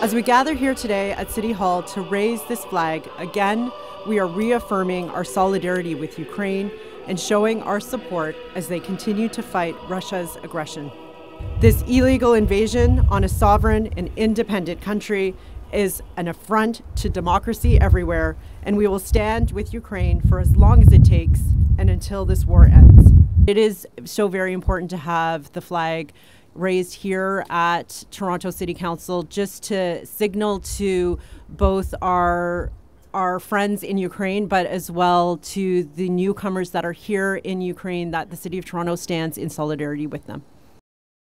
As we gather here today at City Hall to raise this flag, again, we are reaffirming our solidarity with Ukraine and showing our support as they continue to fight Russia's aggression. This illegal invasion on a sovereign and independent country is an affront to democracy everywhere, and we will stand with Ukraine for as long as it takes and until this war ends. It is so very important to have the flag raised here at Toronto City Council just to signal to both our our friends in Ukraine, but as well to the newcomers that are here in Ukraine that the City of Toronto stands in solidarity with them.